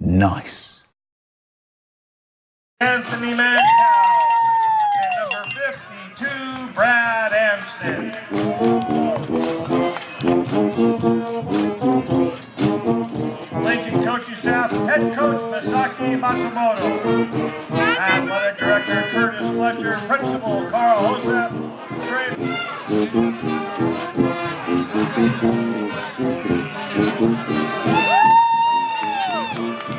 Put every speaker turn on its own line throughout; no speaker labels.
Nice.
Anthony. And number 52, Brad. Lincoln coaching staff, head coach Masaki Matsumoto. Athletic director Curtis Fletcher, principal Carl Hosef, Gig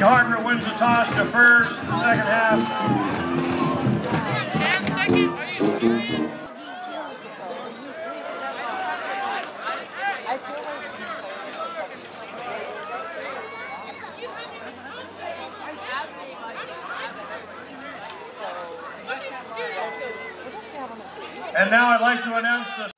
Harbor wins the toss to first, second half. And now I'd like to announce the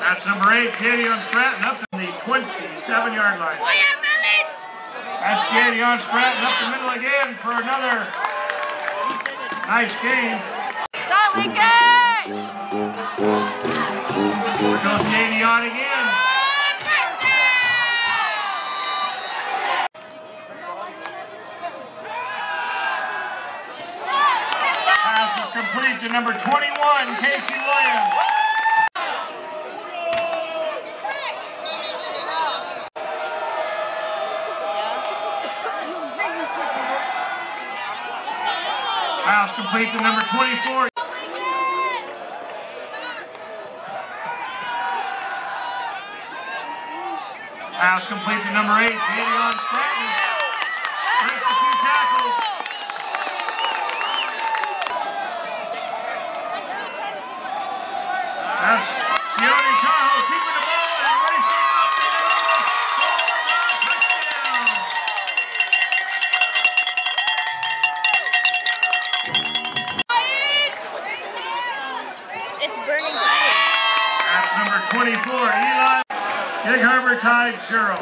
That's number eight, Jadion Stratton, up in the 27-yard line. That's Jadion Stratton up the middle again for another nice game. Here goes Jadion again. Pass is complete to number 21, Casey Williams. Pass complete to number 24. Pass complete to number eight, Jadion Stratton. Makes a few tackles. That's Sione Tahoe keeping the ball and racing up the middle. Touchdown.
It's burning bright.
That's number 24, Eli. Gig Harbor tied zero.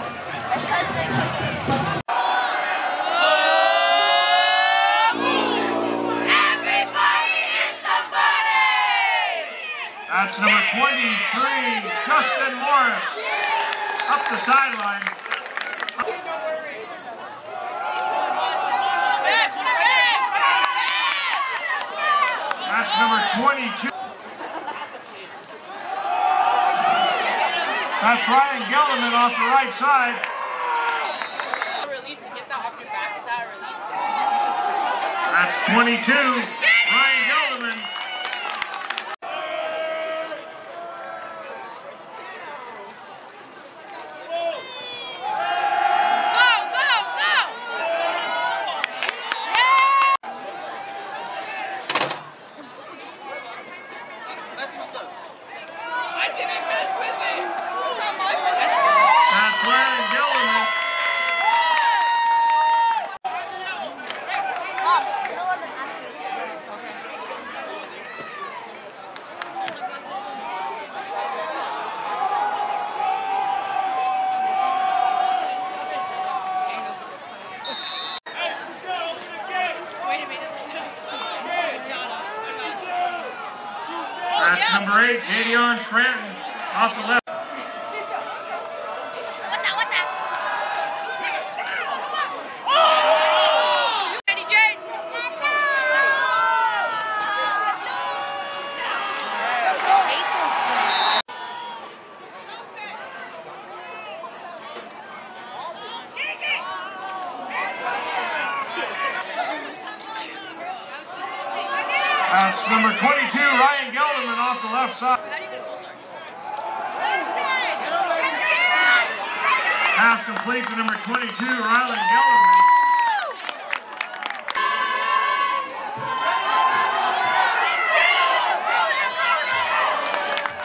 That's number 23, Justin Morris. Up the sideline. That's number 22. That's Ryan Gellerman off the right side. That's 22. Stratton off the left.
Ready, Jade?
That's number 22, Ryan Gelderman off the left side. Pass complete to number 22, Rylan Gelderman.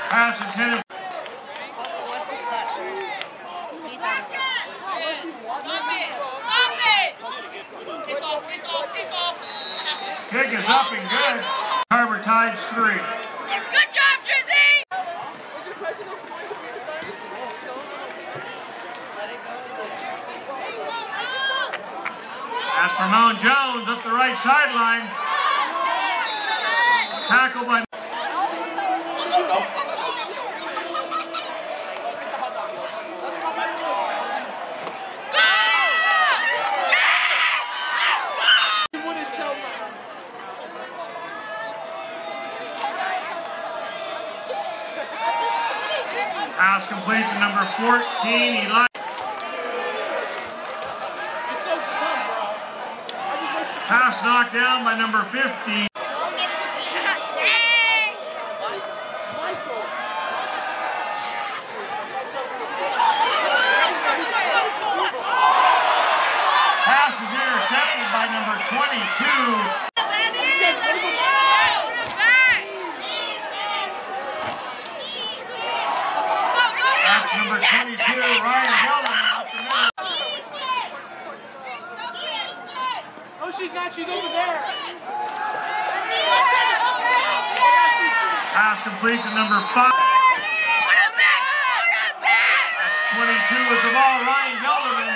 Pass intended.
What's the flat? What are you talking about?
Stop it! Stop it! It's off, it's off, it's off.
Kick is up and good. Harbor Tides three.
Good job, Drizzy!
That's Ramon Jones up the right sideline. Tackle by pass complete to number 14, Eli. Pass knocked down by number 50. Pass is intercepted by number 22. That's number 22, Ryan Gelman. up the middle.
Oh, she's not. She's over there.
Pass complete to number 5. That's 22 with the ball, Ryan Gelderman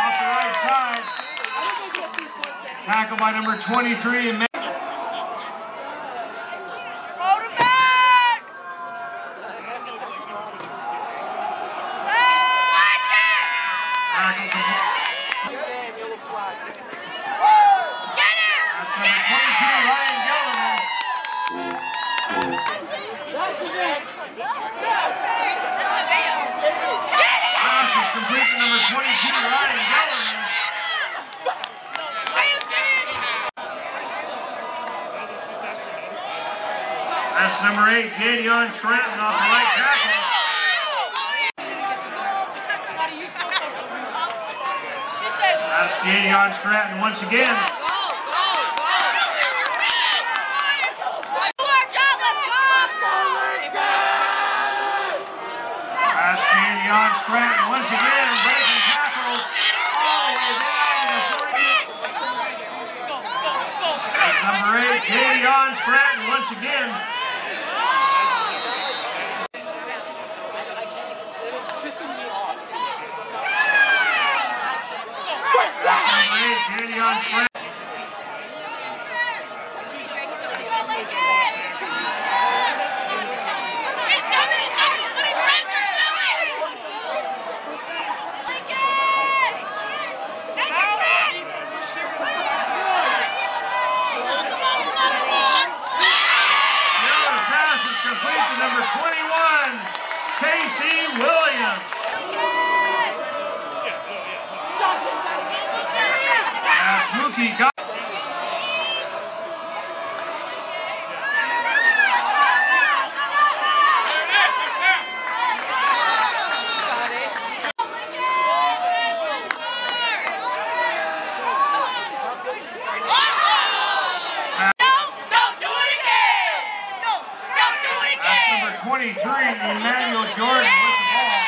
off the right side. Tackle by number 23 That's number 8, Jadion Stratton off the right tackle. That's Jadion Stratton once again. That's Stratton once again breaking tackles all the way down to the 30. That's number 8, Jadion Stratton once again.
Pissing me off.
That's number 8, Jadion Stratton. The other pass is complete to number 21, Casey Williams. That's Mookie got. That's number 23, Emmanuel Jordan with the ball.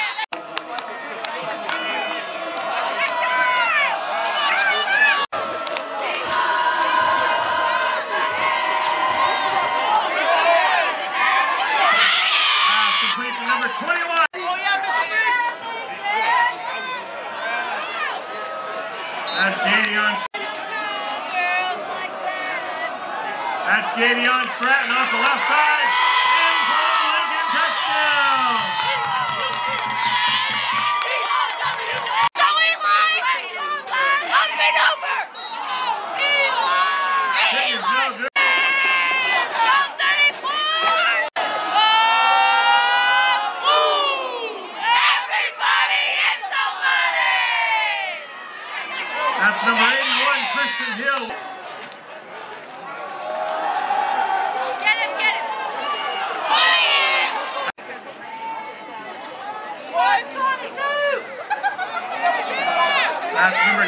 Pass complete to number 21. That's Jadion. That's Jadion Stratton off the left side.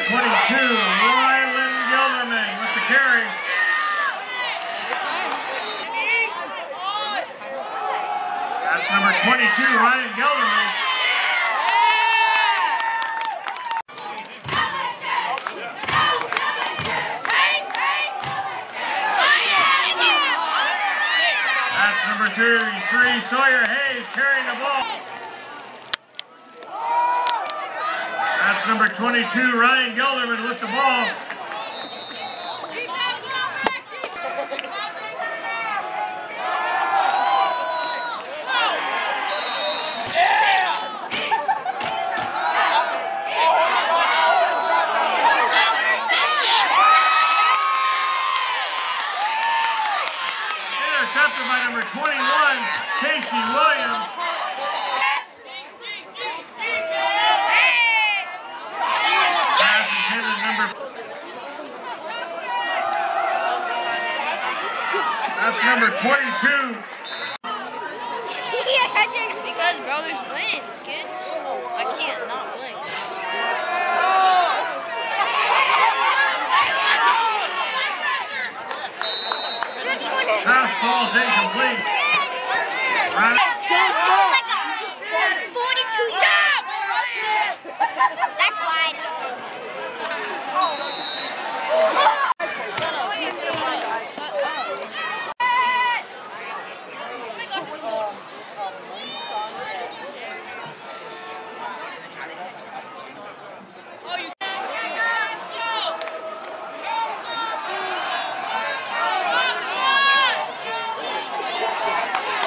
22, Rylan Gilderman with the carry. That's number 22, Ryan Gilderman. That's number 33, Sawyer Hayes carrying the ball. Number 22, Ryan Gelderman with the ball. Intercepted by number 21, Casey Williams. Pass intended number. That's number 22.
Because brothers wins, kid. I can't not win.
Pass ball's incomplete. Right.
That's wide.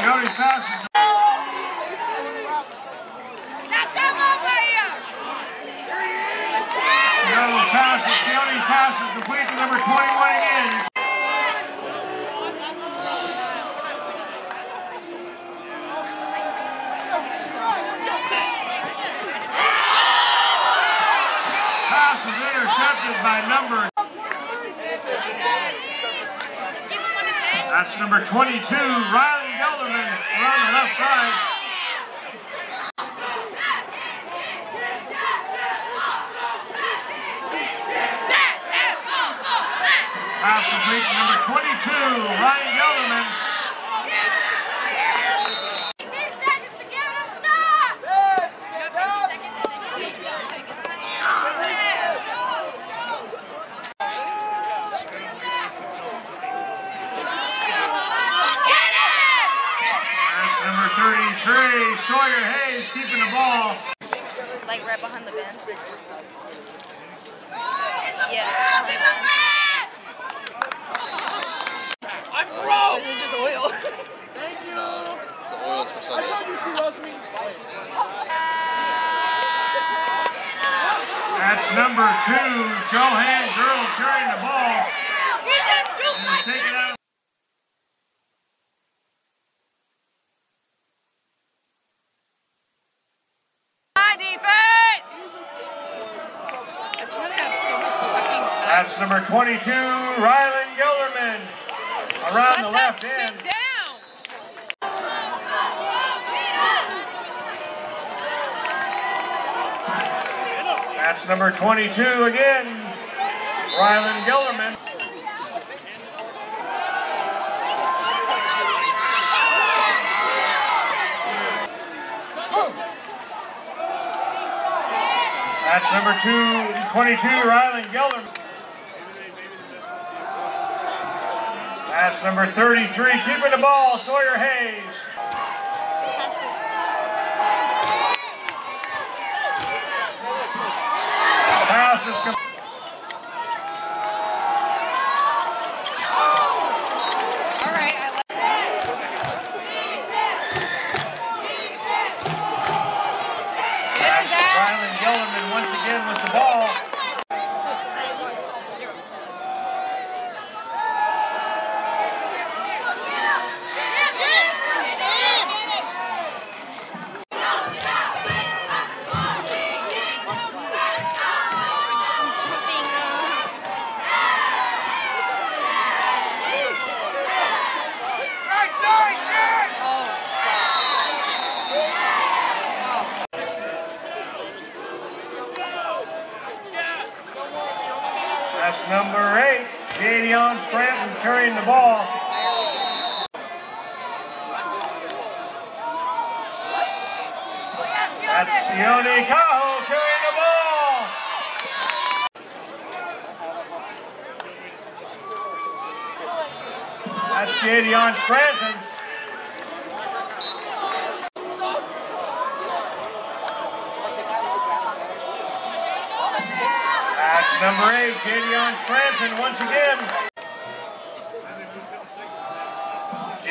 Jody passes. Jody passes. Jody passes. Complete to number 21 again. Pass is intercepted by number. That's number 22, Riley Gelderman, around the left side. Pass complete number 22, Ryan Gelderman. That's number 33, Sawyer Hayes keeping the ball.
Like right behind the band. Yeah. behind the band.
The oils for Sunday.
That's number two, Johan Girl carrying the ball. And take it out. That's number 22, Rylan Gilderman. Around the left end. That's number 22 again, Rylan Gellerman. That's number two, 22, Rylan Gilderman. That's number 33, keeping the ball, Sawyer Hayes. John Stratton carrying the ball. That's Sione Cajo carrying the ball. That's Jadion Stratton. That's number eight, Jadion Stratton once again.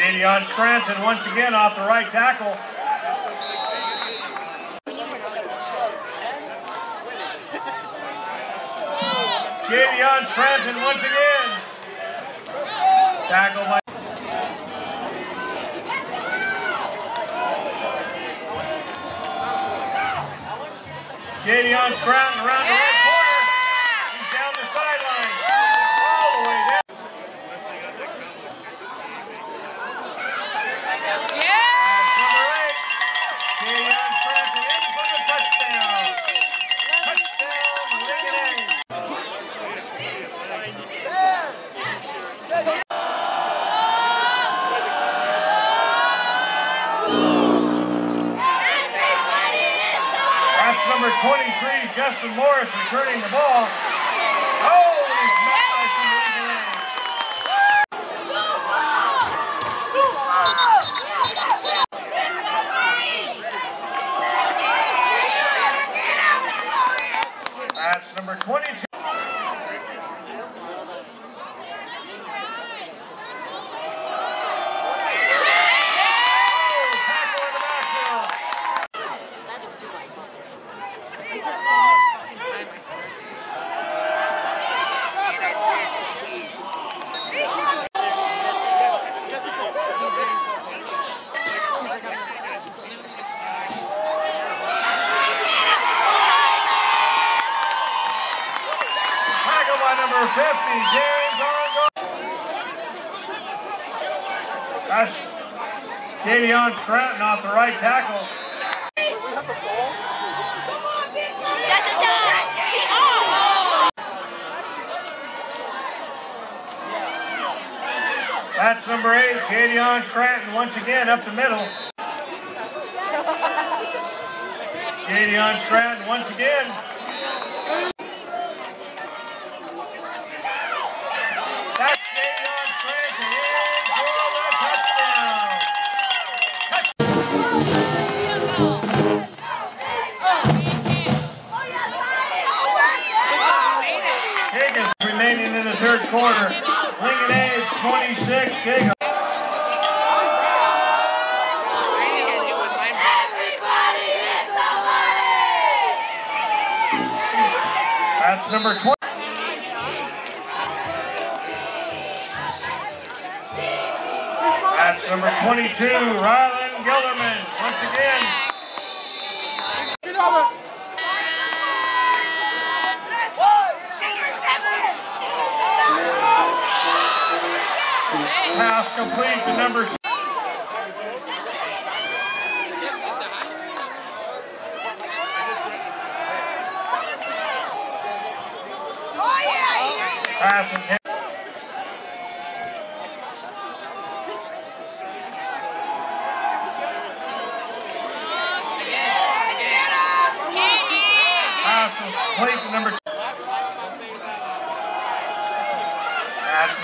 Jadion Stratton once again off the right tackle. Jadion Stratton once again. Tackle by Jadion Stratton around the 23, Justin Morris, returning the ball. Oh, he's met by some Lincoln Lane. That's number 22. Oh, tackle in the backfield. Tackle by number 50, James Jadion Stratton off the right tackle. That's number eight, Jadion Stratton once again up the middle. Jadion Stratton once again. 26, That's number 20. That's number 22, Rylan Gilderman. Once again, pass complete to number. Pass number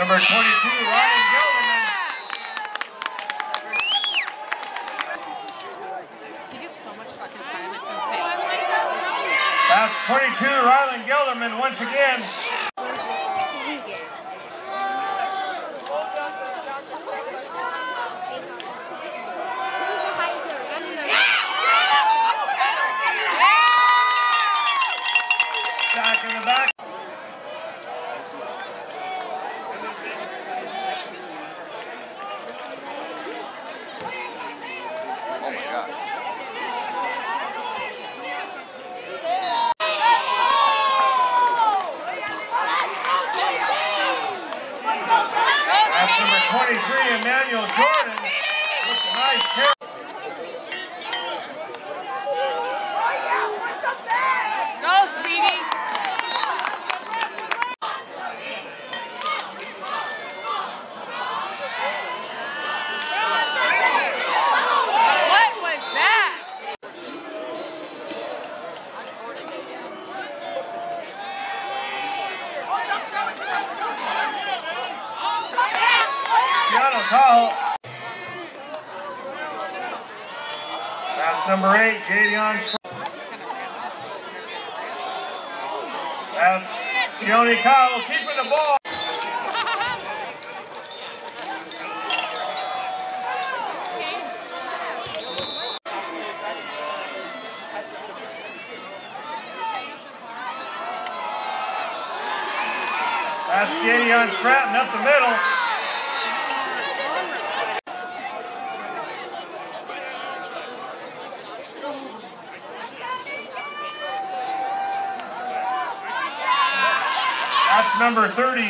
number 22, Ryan Gilderman. That's 22, Rylan Gilderman once again. Back in the back. That's number 23, Emmanuel Jordan. With a nice carry.
Go, Speedy! What was that?
Keanu Call. Eight, Jadion. That's Keone Kyle keeping the ball. That's Jadion Stratton up the middle. That's number 30.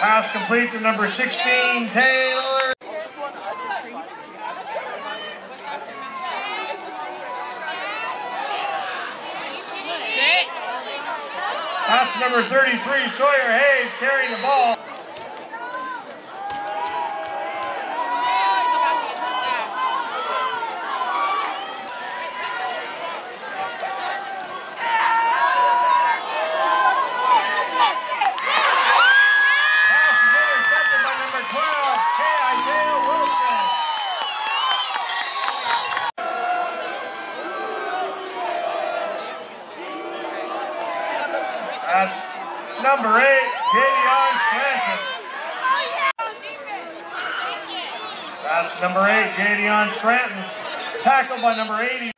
Pass complete to number 16, Taylor.
Six.
That's number 33, Sawyer Hayes carrying the ball. Pass is intercepted by number 12, K. Isaiah Wilson. That's number eight, Jadion Stratton. That's number Stratton. Tackled by number 80.